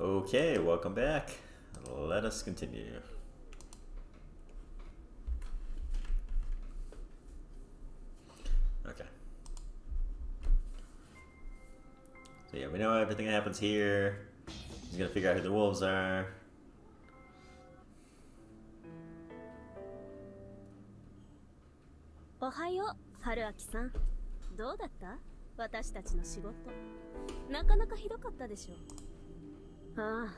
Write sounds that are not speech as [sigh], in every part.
Okay, welcome back. Let us continue. Okay. So yeah, we know everything that happens here. He's gonna figure out who the wolves are. おはよう、春明さん。どうだった私たちの仕事。なかなかひどかったでしょ。 ああ、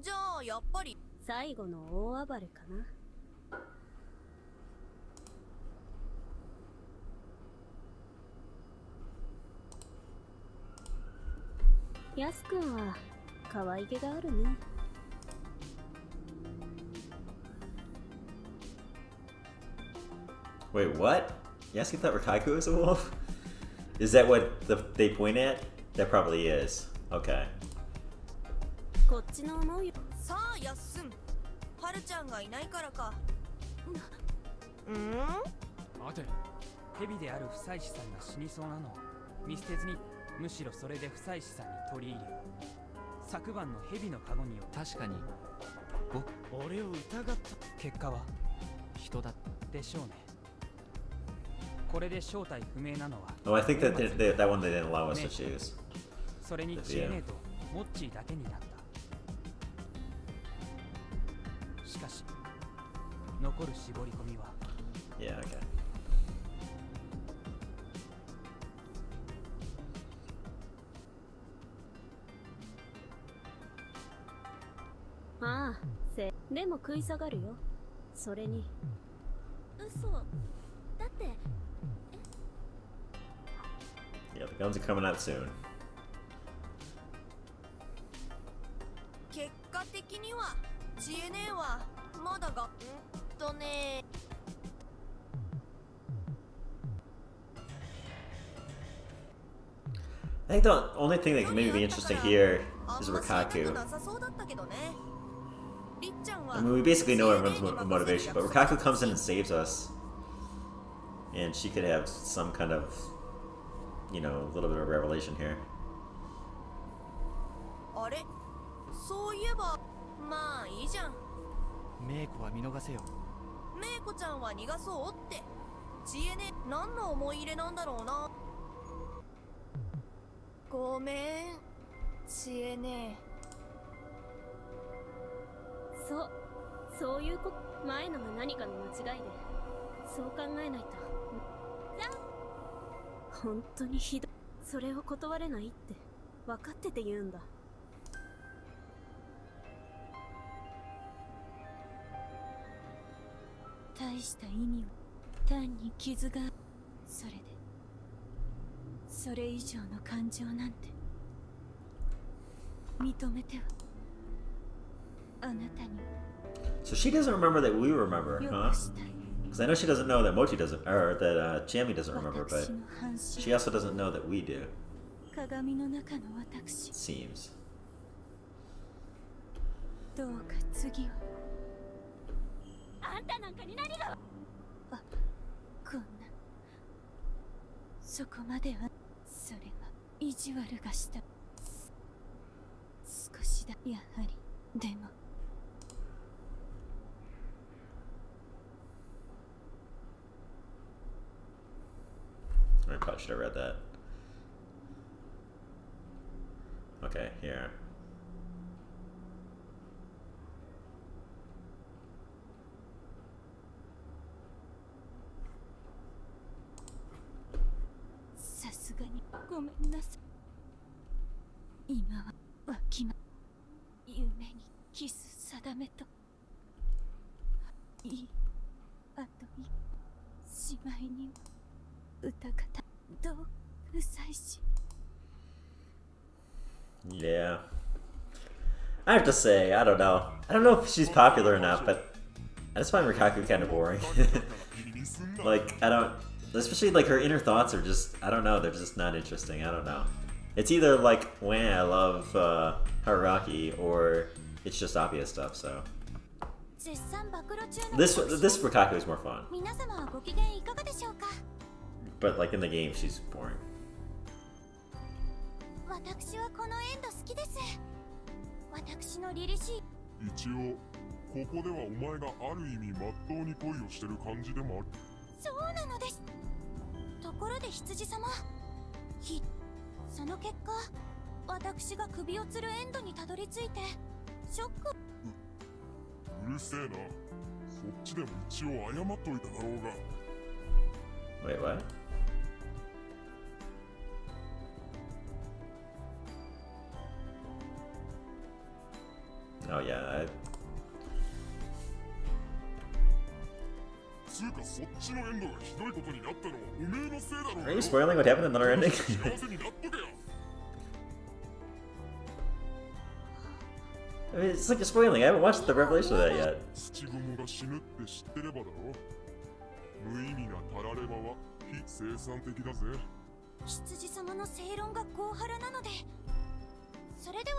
じゃあやっぱり最後の大暴れかな。やすくんは可愛げがあるね。 Wait, what? You asking if that Rikaiku is a wolf? Is that what the, they point at? That probably is. Okay. こっちの思うよ。さあやっすん。はるちゃんがいないからか。うん？待て。蛇である不妻子さんが死にそうなの。を見捨てずにむしろそれで不妻子さんに取り入れ。昨晩の蛇のカゴによ確かに。俺を疑った。結果は人だでしょうねこれで正体不明なのは。Oh, I think that they, that one they didn't allow us to choose. それにチエネーとモッチーだけになった残る絞り込みは Yeah, okay. ああ、せ。でも食い下がるよ。それに。嘘。だって。Yeah, the guns are coming out soon. 結果的には知恵ねえはまだがん？とね I think the only thing that can maybe be interesting here あ is んま知りたく Rikaku. なさそうだったけどねりっちゃんは I mean, we basically know everyone's 知恵ね mo- に任せる motivation, but 約束 Rikaku comes in and saves us. And she could have some kind of, you know, a little bit of revelation here. あれそういえばまあいいじゃんメイコは見逃せよ メイコちゃんは逃がそうって知恵ね何の思い入れなんだろうなごめん知恵ねそう。そういうこ前のが何かの間違いで。そう考えないと。じゃあ本当にひどい。それを断れないって。分かってて言うんだ。した意味を単に傷がそれでそれ以上の感情なんて認めてはあなたに So she doesn't remember that we remember, よ huh? くしたい Because I know she doesn't know that Mochi doesn't, or that uh, Chami doesn't remember, but 私の半身 she also doesn't know that we do, 鏡の中の私 it seems. どうか次は あんたなんかに何があこんなそこまではそれは意地悪がした少しだやはりでも I probably should have read that. Okay, here. Yeah. I have to say, I don't know. I don't know if she's popular or not, but I just find Rikaku kind of boring. [laughs] like, I don't Especially, like, her inner thoughts are just. I don't know, they're just not interesting. I don't know. It's either like, wah, I love uh, Haraki, or it's just obvious stuff, so. 絶賛暴露中の This this Rikaku is more fun, 皆様はご機嫌いかがでしょうか but like in the game, she's boring. 私はこのエンド好きです 私の凛々しい一応ここではお前がある意味まっとうに恋をしてる感じでもあるそうなのですと ころで羊様。ひその結果私が首を吊るエンドにたどり着いてショック。うるせえな。そっちでも一応謝っといただろうが。Wait, what? Oh yeah, I, are よ you spoiling what happened in another ending? [laughs] 幸せになっとけよ I mean, it's like you're spoiling. I haven't watched the revelation of that yet. 土雲が死ぬって知ってればだろ無意味なタラレバは非生産的だぜ羊様の正論がゴーハラなのでそれでは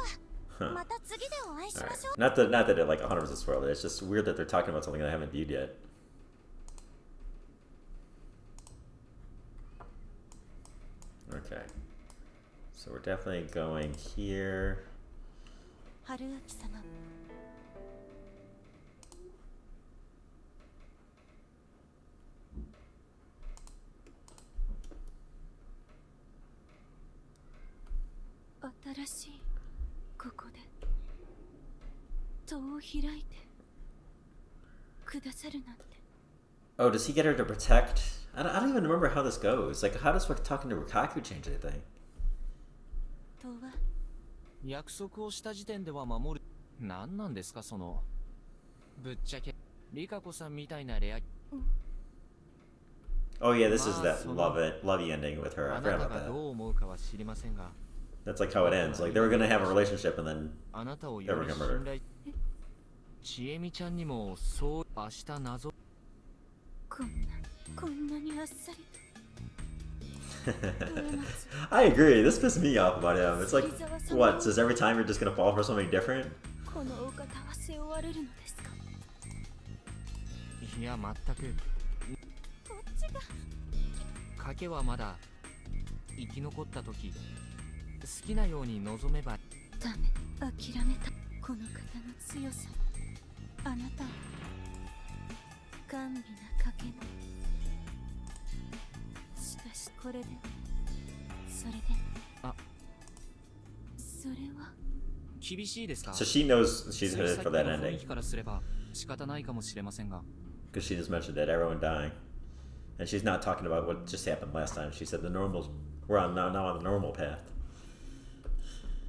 Huh. また次でお会いし Alright. ましょう Not that not that it like 100% spoiled it. It's just weird that they're talking about something I haven't viewed yet. Okay. So we're definitely going here. Oh, does he get her to protect? I don't, I don't even remember how this goes. Like, how does talking to Rukaku change anything? 戸は約束をした時点では守る何なんですかそのぶっちゃけリカ子さんみたいなレア Oh yeah, this is Ah, that so love it, lovey ending with her. I あ forgot なた about が that. どう思うかは知りませんが That's like how it ends. Like they were gonna have a relationship and then あなたをより Never 信 gonna murder. 頼ちえみちゃんにもそう明日謎こんな こんなにあっさり I agree. This pissed me off about him. It's like, what? Says every time you're just gonna fall for something different? いや全くこっちが賭けはまだ生き残った時好きなように望めばダメ諦めたこの方の強さあなたは甘美な賭けの しかしこれでそれであそれは厳しいですか So she knows she's つい headed さっ for き that の雰 ending 囲気からすれば仕方ないかもしれませんが because she just mentioned it. Everyone dying, and she's not talking about what just happened last time. She said the normal. We're on now now on the normal path.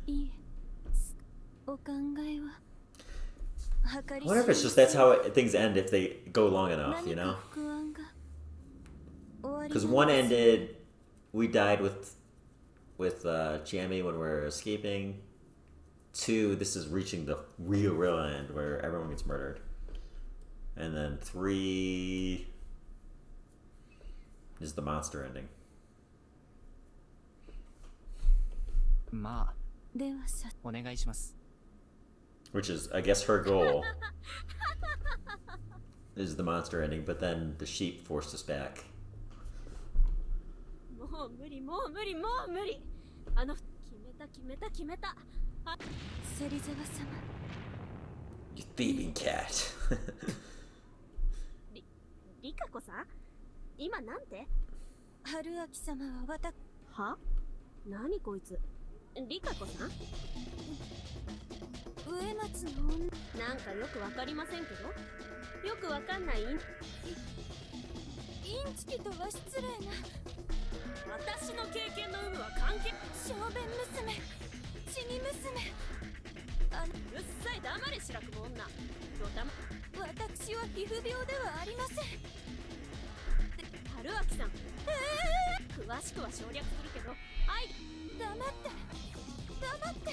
いえすお考えは計 I り wonder if it's just that's how it, things end if they go long enough, you 何 know? Because one ended, we died with with uh, Jamie when we we're escaping. Two, this is reaching the real real end where everyone gets murdered. And then three is the monster ending. Ma. Which is, I guess, her goal is the monster ending, but then the sheep forced us back. もう無理もう無理もう無理。あの決めた決めた決めた。芹沢様。You thieving cat. リカ子さん？今なんて？春明様は私は？何こいつ？リカ子さん？上松の女。なんかよくわかりませんけど。よくわかんない。インインチキとは失礼な私の経験の有無は関係。小弁娘。死に娘。あのうっさい黙れ白くも女。ドタマ。私は皮膚病ではありません。春明さん。ええ詳しくは省略するけど。愛黙って。黙って。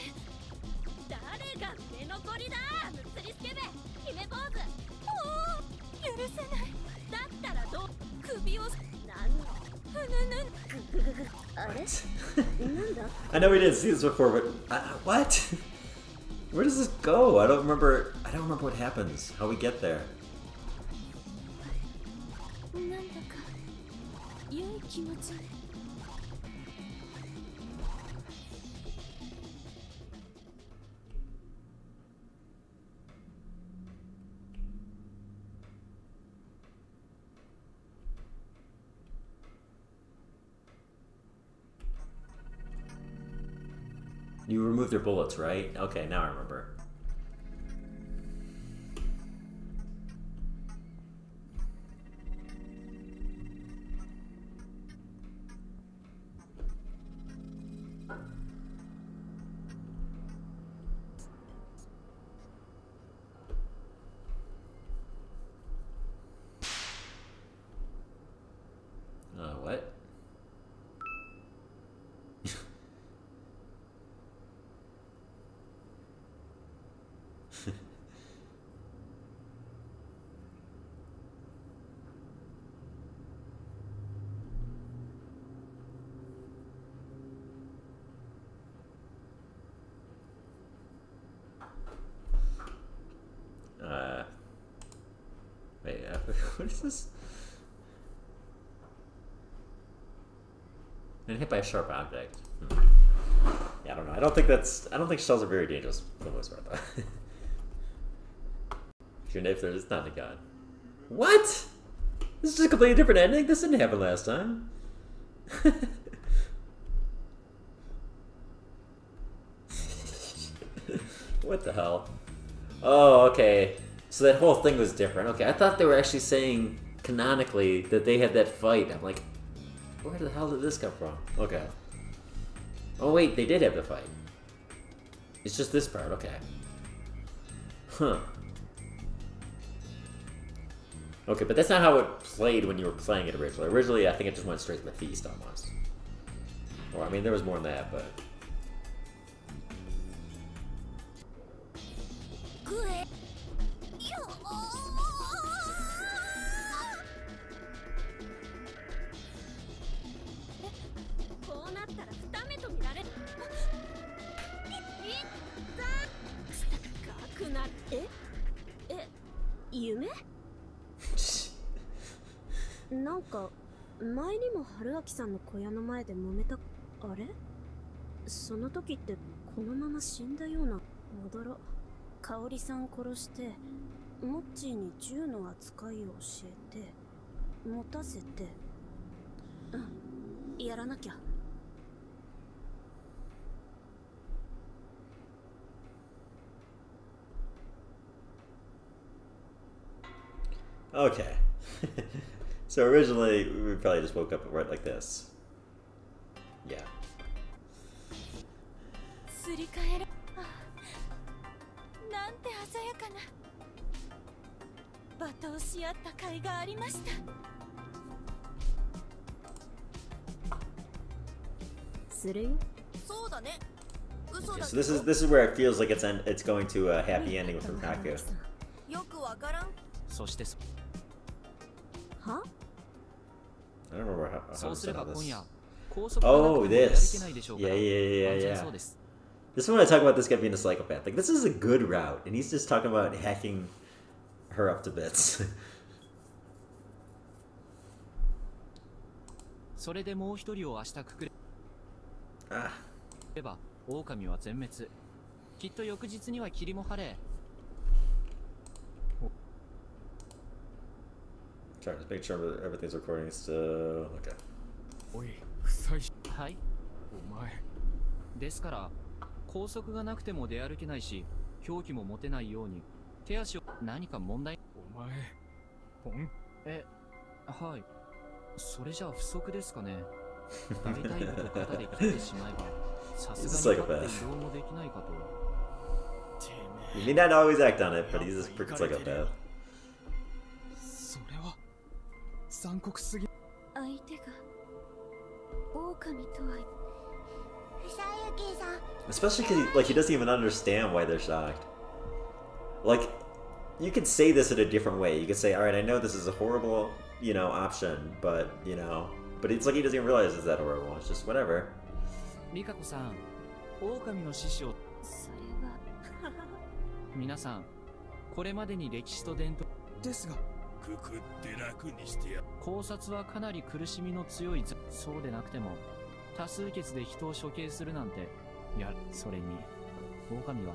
誰が売れ残りだ。むつりスケベ姫坊主もう許せない。だったらどう。首を。な I know we didn't see this before, but uh, what? [laughs] Where does this go? I don't remember. I don't remember what happens. How we get there? You remove their bullets, right? Okay, now I remember. Uh, what? uh, wait, uh, is? And hit by a sharp object. Hmm. Yeah, I don't know. I don't think that's. I don't think shells are very dangerous for the most part, though. [laughs] Even if there's not a gun. What? This is a completely different ending. This didn't happen last time. [laughs] what the hell? Oh, okay. So that whole thing was different. Okay, I thought they were actually saying canonically that they had that fight. I'm like, where the hell did this come from? Okay. Oh wait, they did have the fight. It's just this part, okay. Huh. Okay, but that's not how it played when you were playing it originally. Originally, I think it just went straight to the feast almost. Or, I mean, there was more than that, but... も春明さんの小屋の前で揉めたあれ？その時ってこのまま死んだような戻ろ香織さん殺してモッチーに銃の扱いを教えて持たせて。うん。やらなきゃ。Okay. [laughs] So originally, we probably just woke up right like this. Yeah. So this is this is where it feels like it's end, it's going to a happy ending with Rikaku. Huh? I don't remember how, how そう to すれ say ば how 今 this. 夜高速がなく Oh, てもやる気 this. ないでしょう Yeah, から yeah, yeah, 安 yeah, 全 yeah. そうです This is when I talk about this guy being a psychopath. Like, this is a good route, and he's just talking about hacking her up to bits. [laughs] それでもう一人を明日くくれ ah. れば狼は全滅きっと翌日には霧も晴れ Trying to make sure everything's recording still. Okay. おい不採はいお前ですから拘束がなくても出歩けないし凶器も持てないように手足を何か問題お前本えはいそれじゃあ不足ですかね大体こと肩で切ってしまえばさすがに立って移動もできないかと You may not always act on it, but he's a freaking psychopath. 残酷すぎ相手が狼とは Especially because he, like he doesn't even understand why they're shocked. Like, you could say this in a different way. You could say, "All right, I know this is a horrible, you know, option, but you know." But it's like he doesn't even realize it's that horrible. It's just whatever. リカ子さん狼の獅子をそれは皆さんこれまでに歴史と伝統ですが [laughs] くくって楽にしてや考察はかなり苦しみの強いずそうでなくても多数決で人を処刑するなんていやそれに狼は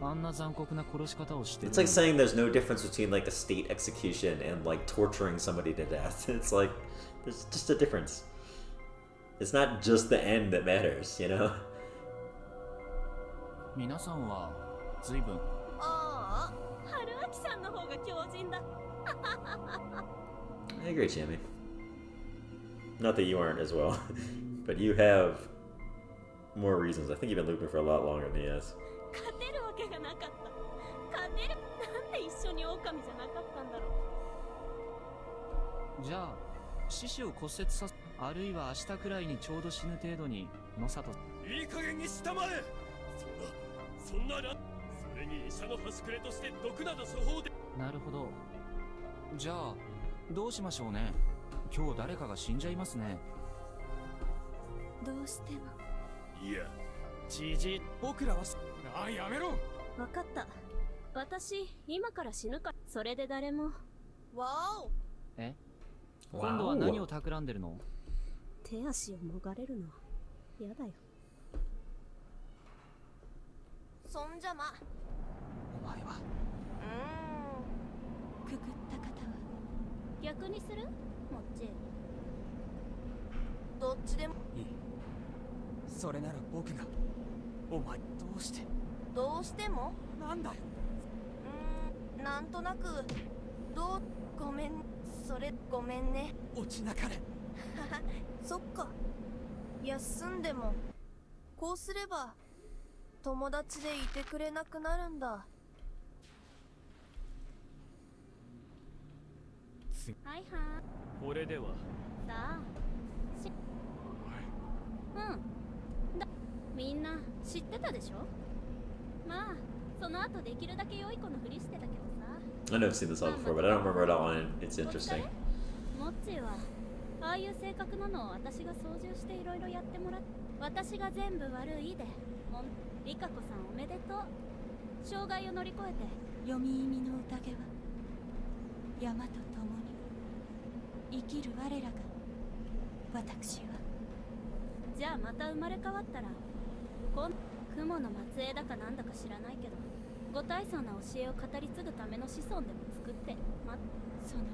あんな残酷な殺し方をしてる It's like saying there's no difference between like a state execution and like torturing somebody to death. [laughs] It's like there's just a difference. It's not just the end that matters, you know. [laughs] 皆さんは随分ああ春明さんの方が強靭だ [laughs] I agree, Jamie. Not that you aren't as well, [laughs] but you have more reasons. I think you've been looping for a lot longer than he has. 勝てるわけがなかった。勝てる。なんで一緒に狼じゃなかったんだろう。じゃあ四肢を骨折させあるいは明日くらいにちょうど死ぬ程度に野里。いい加減にしたまえ。そんなそんならそれに医者の端くれとして毒など処方で。なるほどじゃあどうしましょうね。今日誰かが死んじゃいますね。どうしても。いやじじい僕らはすあやめろ。分かった。私今から死ぬから。それで誰も。わお。え？今度は何を企んでるの？手足をもがれるの。やだよ。そんじゃま。お前は。くぐった方は逆にする？もっち。どっちでも。いいそれなら僕が。お前どうして？どうしても？なんだ？ようーんなんとなく。どう？ごめん。それごめんね。落ちなかれ。[laughs] そっか。休んでも。こうすれば友達でいてくれなくなるんだはいはこれでは。さあ。し。うん。だ。みんな知ってたでしょ？まあその後できるだけ良い子のふりしてたけどさ。I know I've seen this all before, but I don't remember it all, and it's interesting. モッチーはああいう性格なのを私が操縦していろいろやってもらっ私が全部悪いで。もんリカ子さんおめでとう。障害を乗り越えて読み意味の宴は山と共に生きる我らが私は。じゃあまた生まれ変わったらこん雲の末裔だかなんだか知らないけどご大層な教えを語り継ぐための子孫でも作ってまそのう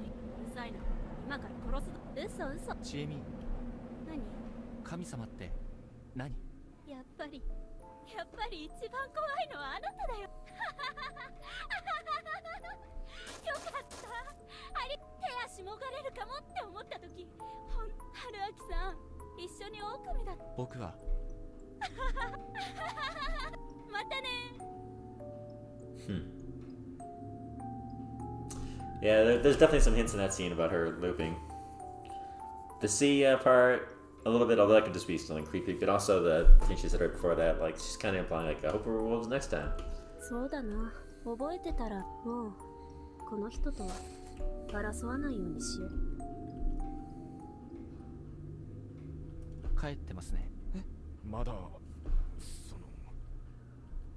るさいな。今から殺すぞ嘘嘘。ちえみ何？神様って何？やっぱりやっぱり一番怖いのはあなただよ。[laughs] よかった。あり手足もがれるかもって思った時ほん春明さん一緒に狼だ僕はまたね Hmm. Yeah, there, there's definitely some hints in that scene about her looping. The sea uh, part, a little bit, although that could just be something creepy, but also the thing she said right before that, like, she's kind of implying, like, I hope we're wolves next time. そうだな覚えてたらもうこの人とは争わないようにしよう。帰ってますね。まだその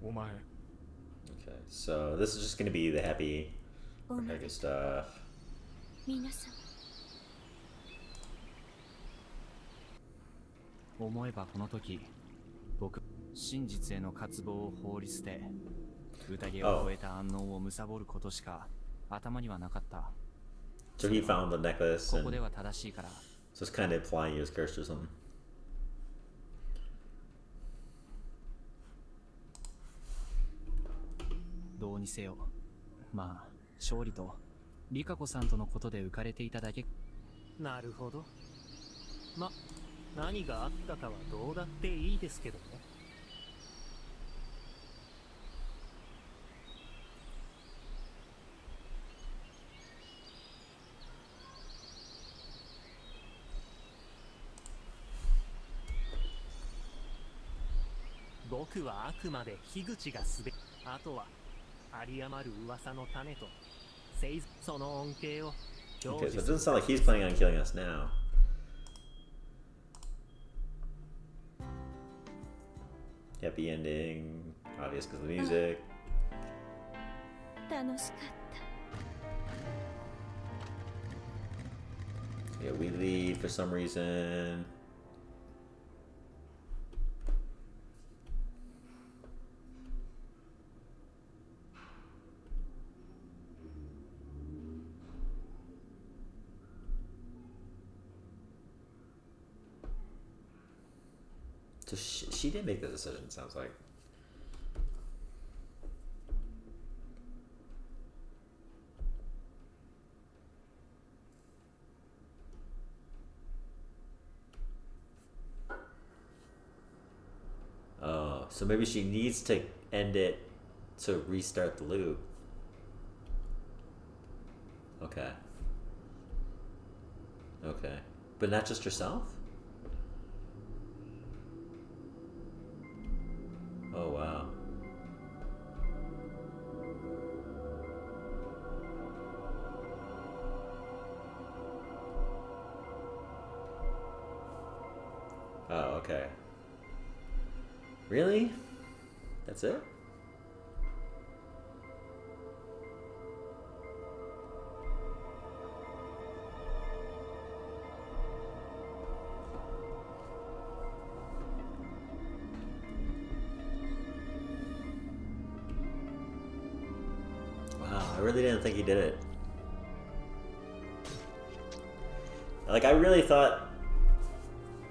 お前。Okay, so this is just gonna be the happy, お前 happy stuff. 皆さん。思えばこの時僕真実への渇望を放り捨て宴を超えた安納を貪ることしか頭にはなかった。So he found the necklace, こ and こでは正しいから。so it's kind of implying he was cursed or something. どうにせよまあ勝利とリカ子さんとのことで浮かれていただけ。なるほど。ま何があったかはどうだっていいですけどね僕はあくまで樋口がすべあとは有り余る噂の種とせいその恩恵を Okay, so it doesn't sound like he's planning on killing us now. Happy ending, obvious because of the music. 楽しかった Yeah, we leave for some reason. can't make that decision. It sounds like. Oh, so maybe she needs to end it to restart the loop. Okay. Okay. But not just herself? Really didn't think he did it. Like, I really thought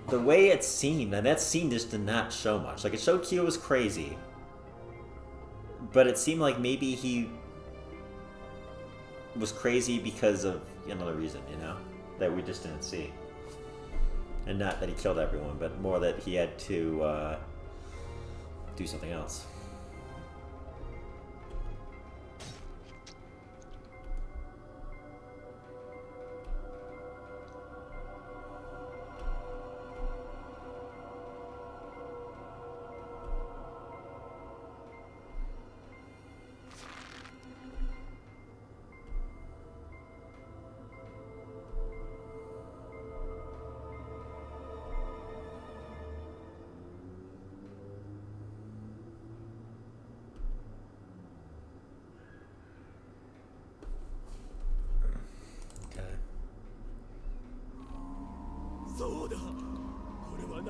the way it seemed, and that scene just did not show much. Like, it showed Kyo was crazy, but it seemed like maybe he was crazy because of another reason, you know, that we just didn't see. And not that he killed everyone, but more that he had to uh, do something else.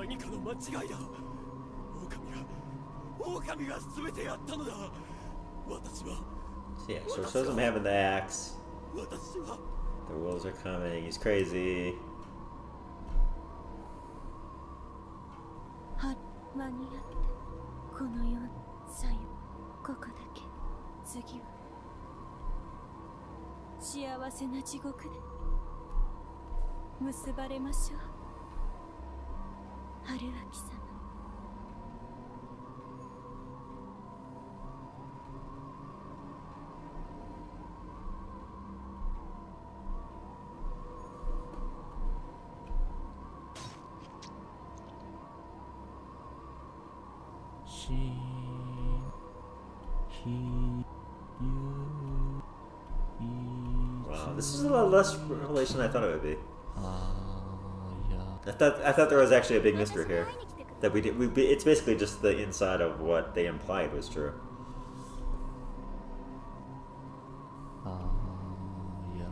何かの間違いだ狼が狼が全てやったのだ私は yeah, so it shows him having the axe. 私は The wolves are coming. He's crazy. は間に合ってこの世さよここだけ次は幸せな地獄で結ばれましょう 春秋様 She, he, you, he, Wow, this is a lot less revelation than I thought it would be. ah, I thought I thought there was actually a big mystery here that we did. We, it's basically just the inside of what they implied was true. yeah, ah, yeah.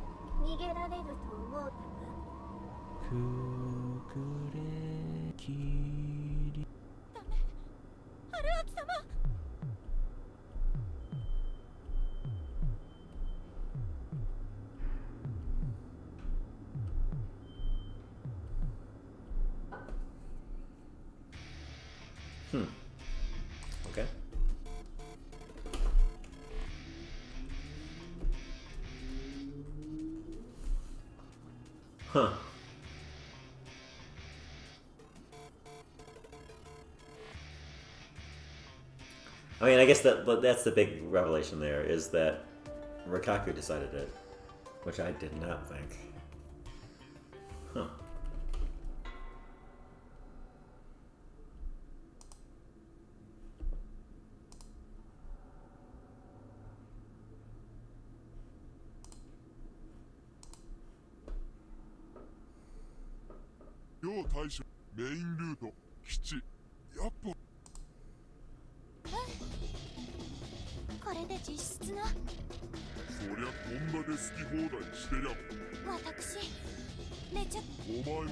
I mean, I guess that but that's the big revelation there is that Rikaku decided it, which I did not think. Huh.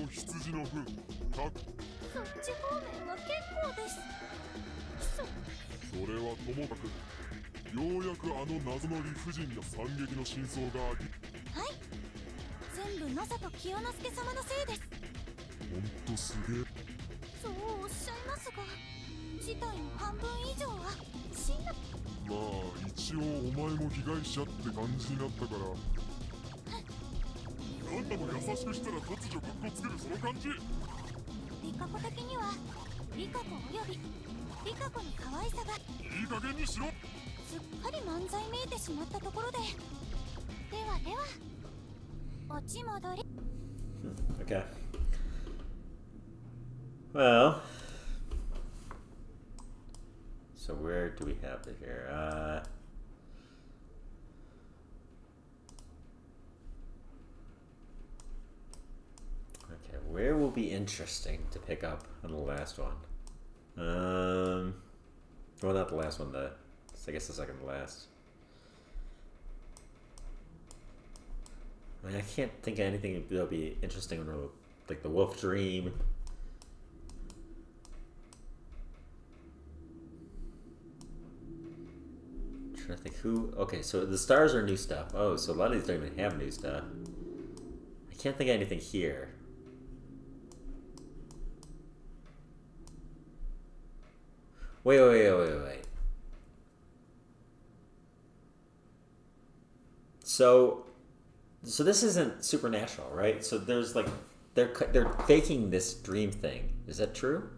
お前も羊の糞かそっち方面は結構です。そそれはともかくようやくあの謎の理不尽な惨劇の真相がはい。全部 NASA と清之助様のせいです。ほんとすげえ。そうおっしゃいますが事態の半分以上は死んだ。まあ一応お前も被害者って感じになったからガンダム優しくしたら突如カッコつけるその感じリカコ的にはリカコおよびリカ子の可愛さがいい加減にしろすっかり漫才めいてしまったところでではでは落ち戻り Okay. Well. So where do we have it here? Uh. Where will be interesting to pick up on the last one? Um. Well, not the last one. The I guess the second to last. I mean, I can't think of anything that'll be interesting like the Wolf Dream. trying to think who. Okay, so the stars are new stuff. Oh, so a lot of these don't even have new stuff. I can't think of anything here. Wait, wait, wait, wait, wait. So, so this isn't supernatural, right? So there's like they're they're faking this dream thing. Is that true?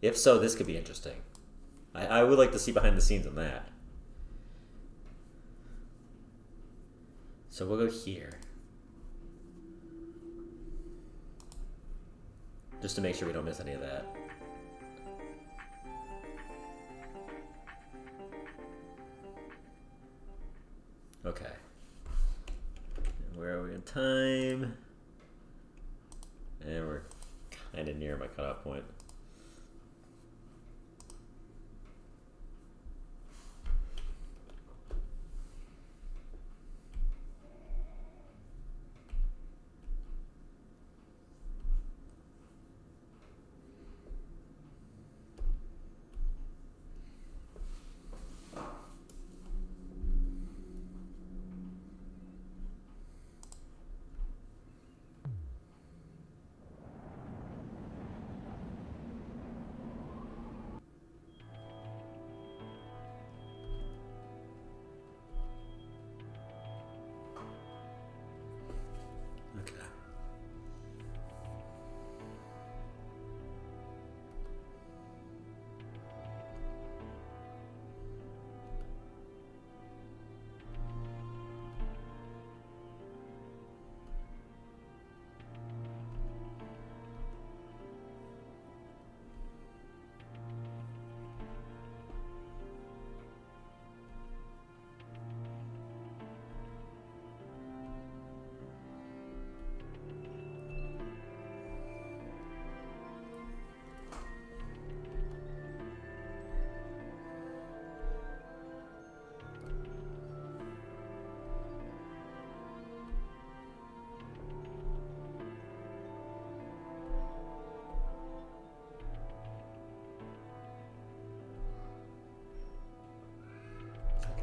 If so, this could be interesting. I, I would like to see behind the scenes on that. So we'll go here. Just to make sure we don't miss any of that. Okay. Where are we in time? And we're kind of near my cutoff point.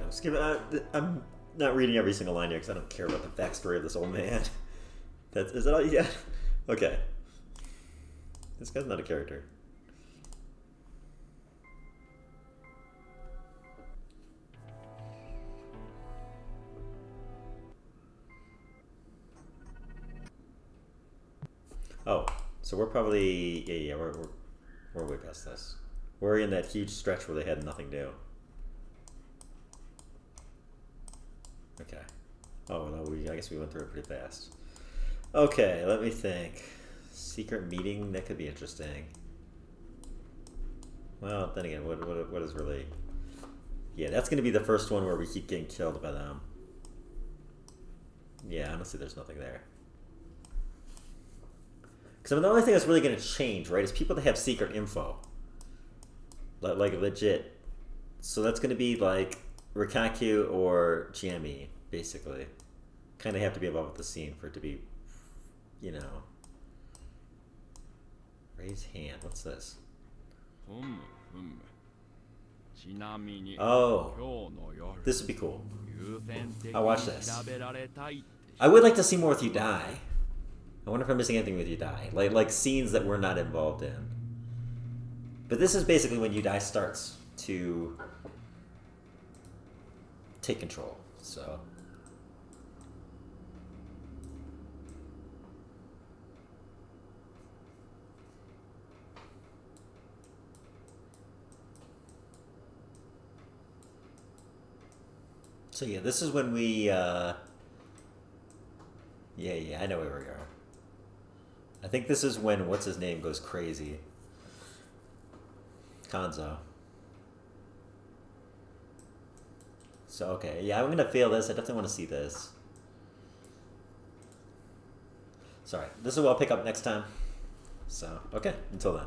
I'm. Uh, I'm not reading every single line here because I don't care about the backstory of this old man. [laughs] That's is that all got? [laughs] Okay. This guy's not a character. Oh, so we're probably yeah yeah we're we're, we're way past this. We're in that huge stretch where they had nothing to Okay. Oh no, we I guess we went through it pretty fast. Okay, let me think. Secret meeting that could be interesting. Well, then again, what what what is really? Yeah, that's gonna be the first one where we keep getting killed by them. Yeah, honestly, there's nothing there. Because I mean, the only thing that's really gonna change, right, is people that have secret info. Like, like legit. So that's gonna be like Rikaku or Jamie, basically kind of have to be above the scene for it to be, you know. Raise hand. What's this? Oh, this would be cool. I'll oh, watch this. I would like to see more with you die. I wonder if I'm missing anything with you die, like like scenes that we're not involved in. But this is basically when you die starts to take control. So. So yeah, this is when we, uh... Yeah, yeah, I know where we are. I think this is when what's-his-name goes crazy. Kanzo. So, okay, yeah, I'm gonna feel this. I definitely want to see this. Sorry, this is what I'll pick up next time. So, okay, until then.